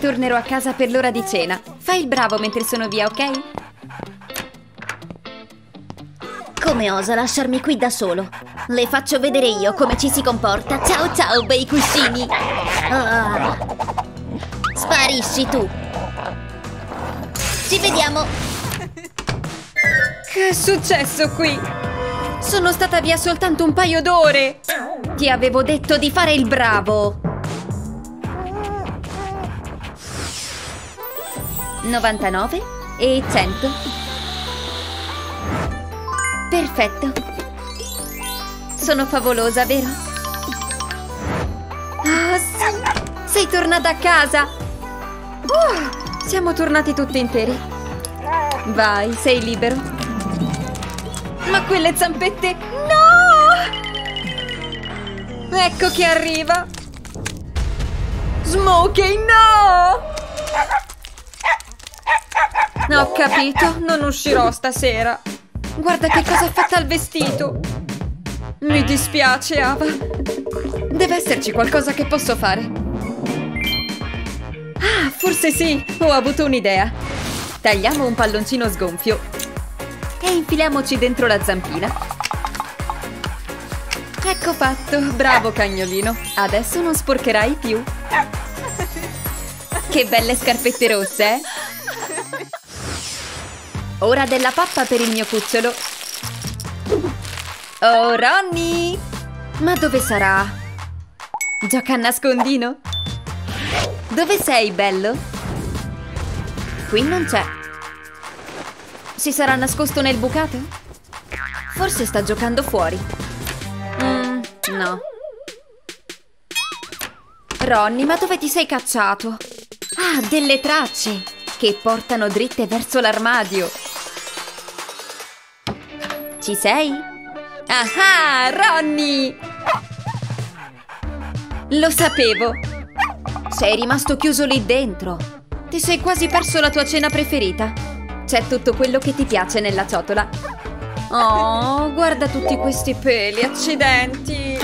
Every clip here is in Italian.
Tornerò a casa per l'ora di cena. Fai il bravo mentre sono via, ok? Come osa lasciarmi qui da solo? Le faccio vedere io come ci si comporta. Ciao ciao, bei cuscini! Ah. Sparisci tu! Ci vediamo! Che è successo qui? Sono stata via soltanto un paio d'ore! Ti avevo detto di fare il bravo! 99 e 100 Perfetto Sono favolosa, vero? Ah, sì! Sei tornata a casa! Uh, siamo tornati tutti interi Vai, sei libero Ma quelle zampette... No! Ecco che arriva Smokey, no! Ho capito, non uscirò stasera. Guarda che cosa ha fatto al vestito. Mi dispiace, Ava. Deve esserci qualcosa che posso fare. Ah, forse sì, ho avuto un'idea. Tagliamo un palloncino sgonfio e infiliamoci dentro la zampina. Ecco fatto, bravo cagnolino. Adesso non sporcherai più. Che belle scarpette rosse, eh? Ora della pappa per il mio cucciolo. Oh, Ronny! Ma dove sarà? Gioca a nascondino? Dove sei, bello? Qui non c'è. Si sarà nascosto nel bucato? Forse sta giocando fuori. Mm, no. Ronny, ma dove ti sei cacciato? Ah, delle tracce che portano dritte verso l'armadio. Ci sei? Ah, Ronny! Lo sapevo! Sei rimasto chiuso lì dentro. Ti sei quasi perso la tua cena preferita. C'è tutto quello che ti piace nella ciotola. Oh, guarda tutti questi peli, accidenti!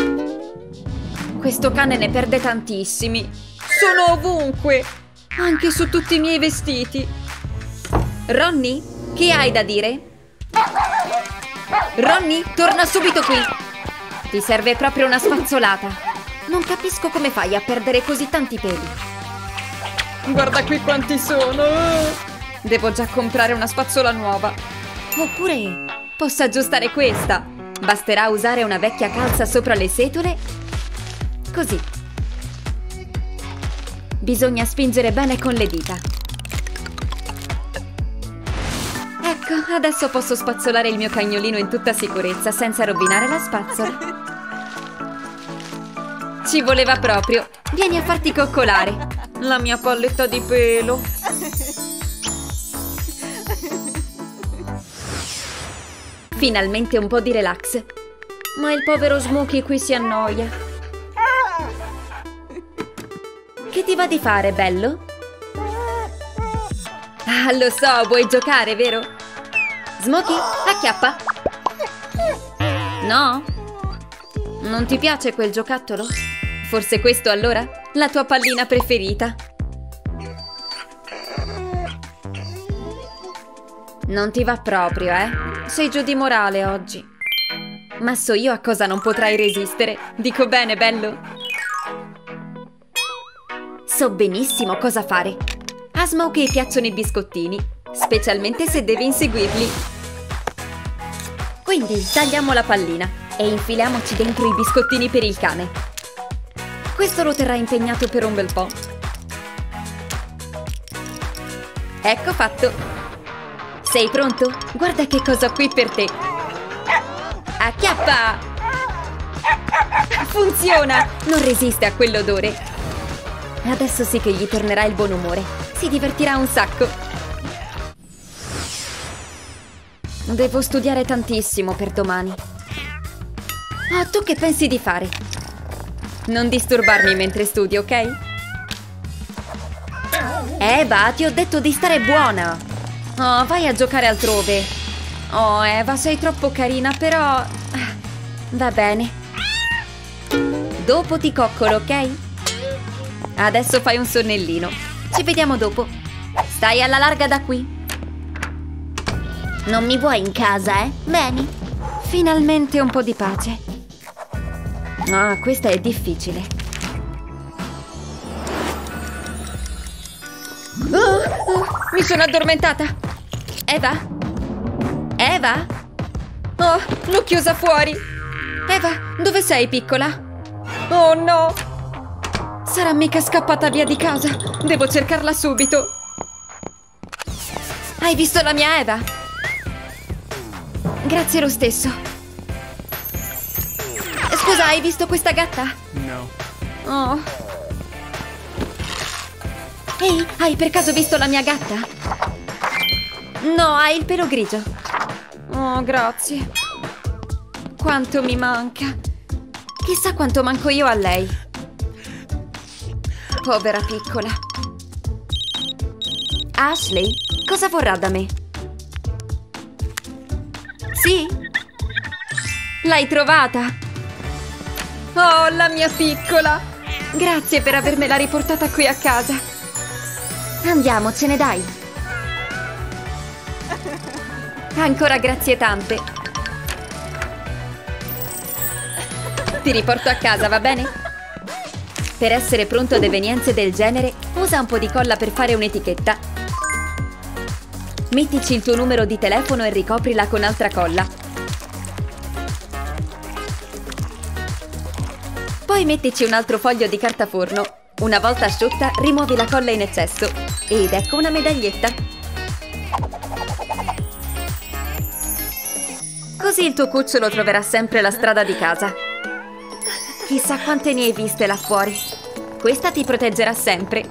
Questo cane ne perde tantissimi. Sono ovunque! Anche su tutti i miei vestiti. Ronny, che hai da dire? Ronny, torna subito qui! Ti serve proprio una spazzolata. Non capisco come fai a perdere così tanti peli. Guarda qui quanti sono! Devo già comprare una spazzola nuova. Oppure posso aggiustare questa. Basterà usare una vecchia calza sopra le setole. Così. Bisogna spingere bene con le dita. Adesso posso spazzolare il mio cagnolino in tutta sicurezza senza rovinare la spazzola. Ci voleva proprio. Vieni a farti coccolare. La mia palletta di pelo. Finalmente un po' di relax. Ma il povero Smokey qui si annoia. Che ti va di fare, bello? Ah, lo so, vuoi giocare, vero? Smokey, acchiappa! No? Non ti piace quel giocattolo? Forse questo allora? La tua pallina preferita? Non ti va proprio, eh? Sei giù di morale oggi. Ma so io a cosa non potrai resistere. Dico bene, bello? So benissimo cosa fare. A Smokey piacciono i biscottini, specialmente se devi inseguirli. Quindi tagliamo la pallina e infiliamoci dentro i biscottini per il cane. Questo lo terrà impegnato per un bel po'. Ecco fatto. Sei pronto? Guarda che cosa ho qui per te. Acchiappa! Funziona! Non resiste a quell'odore. Adesso sì che gli tornerà il buon umore. Si divertirà un sacco. Devo studiare tantissimo per domani. Ah, tu che pensi di fare? Non disturbarmi mentre studi, ok? Eva, ti ho detto di stare buona! Oh, vai a giocare altrove. Oh, Eva, sei troppo carina, però... Va bene. Dopo ti coccolo, ok? Adesso fai un sonnellino. Ci vediamo dopo. Stai alla larga da qui. Non mi vuoi in casa, eh? Beni. Finalmente un po' di pace. Ah, questa è difficile. Oh, oh, mi sono addormentata. Eva? Eva? Oh, l'ho chiusa fuori. Eva, dove sei, piccola? Oh no! Sarà mica scappata via di casa. Devo cercarla subito. Hai visto la mia Eva? Grazie lo stesso. Scusa, hai visto questa gatta? No. Oh. Ehi, hai per caso visto la mia gatta? No, ha il pelo grigio. Oh, grazie. Quanto mi manca. Chissà quanto manco io a lei. Povera piccola. Ashley, cosa vorrà da me? Sì? L'hai trovata? Oh, la mia piccola! Grazie per avermela riportata qui a casa. Andiamo, ce ne dai. Ancora grazie tante. Ti riporto a casa, va bene? Per essere pronto ad evenienze del genere, usa un po' di colla per fare un'etichetta. Mettici il tuo numero di telefono e ricoprila con altra colla. Poi mettici un altro foglio di carta forno. Una volta asciutta, rimuovi la colla in eccesso. Ed ecco una medaglietta. Così il tuo cucciolo troverà sempre la strada di casa. Chissà quante ne hai viste là fuori. Questa ti proteggerà sempre.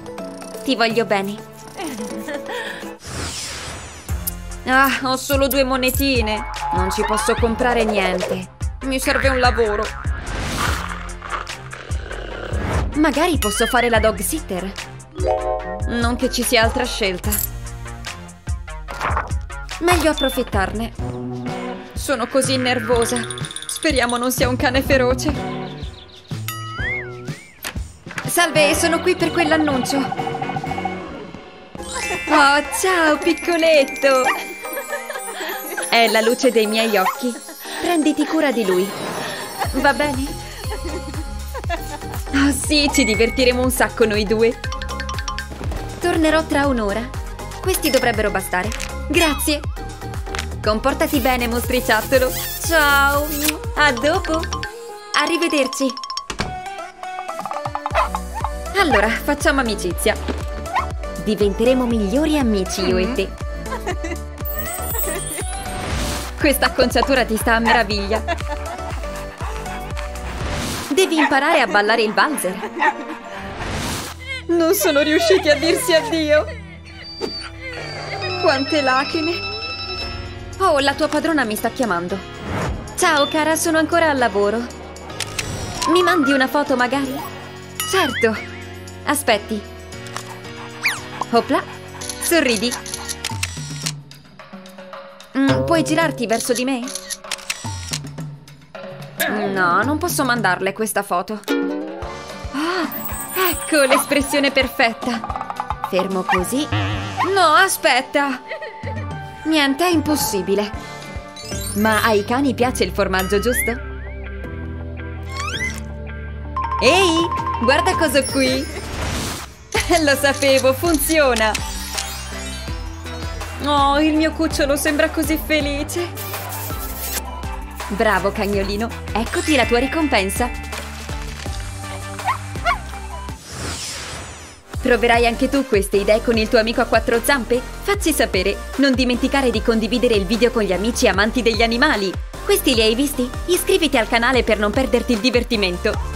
Ti voglio bene. Ah, ho solo due monetine. Non ci posso comprare niente. Mi serve un lavoro. Magari posso fare la dog sitter. Non che ci sia altra scelta. Meglio approfittarne. Sono così nervosa. Speriamo non sia un cane feroce. Salve, sono qui per quell'annuncio. Oh, ciao, piccoletto! È la luce dei miei occhi. Prenditi cura di lui. Va bene? Oh sì, ci divertiremo un sacco noi due. Tornerò tra un'ora. Questi dovrebbero bastare. Grazie. Comportati bene, mostriciattolo. Ciao. A dopo. Arrivederci. Allora, facciamo amicizia. Diventeremo migliori amici io e te. Questa acconciatura ti sta a meraviglia. Devi imparare a ballare il valzer. Non sono riusciti a dirsi addio. Quante lacrime. Oh, la tua padrona mi sta chiamando. Ciao, cara, sono ancora al lavoro. Mi mandi una foto, magari? Certo. Aspetti. Opla, sorridi. Mm, puoi girarti verso di me? No, non posso mandarle questa foto. Ah, ecco l'espressione perfetta. Fermo così. No, aspetta. Niente, è impossibile. Ma ai cani piace il formaggio, giusto? Ehi, guarda cosa qui. Lo sapevo, funziona. Oh, il mio cucciolo sembra così felice. Bravo, cagnolino. Eccoti la tua ricompensa. Proverai anche tu queste idee con il tuo amico a quattro zampe? Facci sapere. Non dimenticare di condividere il video con gli amici amanti degli animali. Questi li hai visti? Iscriviti al canale per non perderti il divertimento.